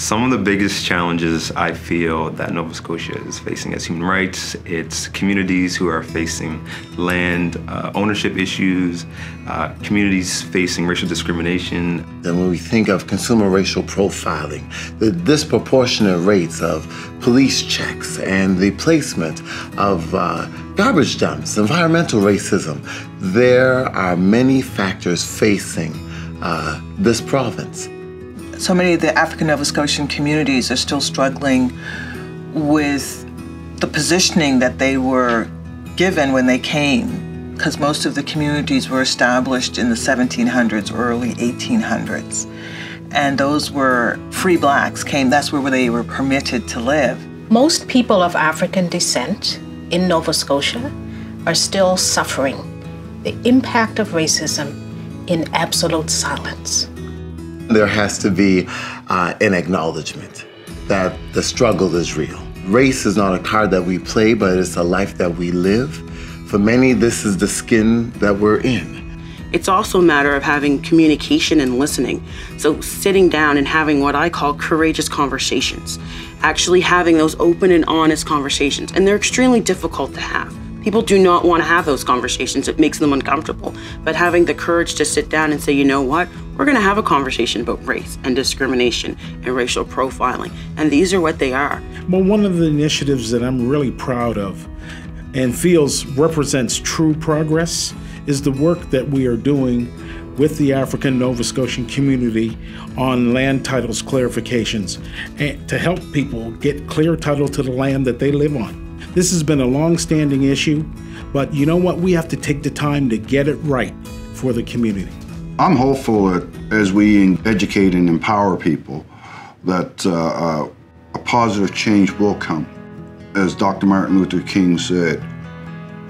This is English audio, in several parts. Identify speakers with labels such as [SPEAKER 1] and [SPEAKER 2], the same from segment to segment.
[SPEAKER 1] Some of the biggest challenges I feel that Nova Scotia is facing as human rights, it's communities who are facing land uh, ownership issues, uh, communities facing racial discrimination.
[SPEAKER 2] Then when we think of consumer racial profiling, the disproportionate rates of police checks and the placement of uh, garbage dumps, environmental racism, there are many factors facing uh, this province
[SPEAKER 3] so many of the African Nova Scotian communities are still struggling with the positioning that they were given when they came, because most of the communities were established in the 1700s, early 1800s. And those were free blacks came, that's where they were permitted to live.
[SPEAKER 4] Most people of African descent in Nova Scotia are still suffering the impact of racism in absolute silence.
[SPEAKER 2] There has to be uh, an acknowledgement that the struggle is real. Race is not a card that we play, but it's a life that we live. For many, this is the skin that we're in.
[SPEAKER 5] It's also a matter of having communication and listening. So, sitting down and having what I call courageous conversations, actually having those open and honest conversations. And they're extremely difficult to have. People do not want to have those conversations. It makes them uncomfortable. But having the courage to sit down and say, you know what, we're going to have a conversation about race and discrimination and racial profiling. And these are what they are.
[SPEAKER 6] Well, one of the initiatives that I'm really proud of and feels represents true progress is the work that we are doing with the African Nova Scotian community on land titles clarifications and to help people get clear title to the land that they live on. This has been a long standing issue, but you know what? We have to take the time to get it right for the community.
[SPEAKER 7] I'm hopeful that as we educate and empower people, that uh, uh, a positive change will come. As Dr. Martin Luther King said,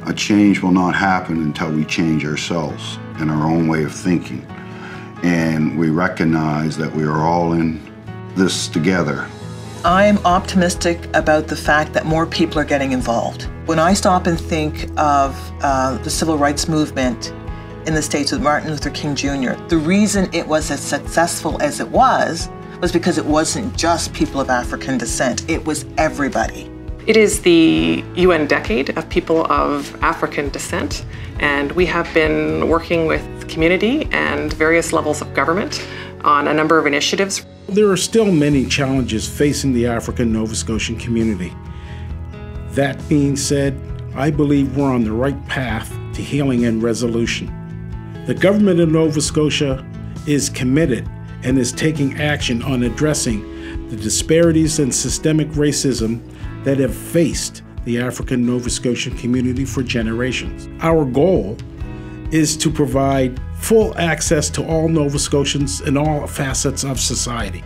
[SPEAKER 7] a change will not happen until we change ourselves and our own way of thinking. And we recognize that we are all in this together.
[SPEAKER 3] I'm optimistic about the fact that more people are getting involved. When I stop and think of uh, the civil rights movement in the States with Martin Luther King Jr., the reason it was as successful as it was was because it wasn't just people of African descent, it was everybody.
[SPEAKER 8] It is the UN Decade of People of African Descent, and we have been working with community and various levels of government on a number of initiatives.
[SPEAKER 6] There are still many challenges facing the African Nova Scotian community. That being said, I believe we're on the right path to healing and resolution. The government of Nova Scotia is committed and is taking action on addressing the disparities and systemic racism that have faced the African Nova Scotian community for generations. Our goal is to provide full access to all Nova Scotians in all facets of society.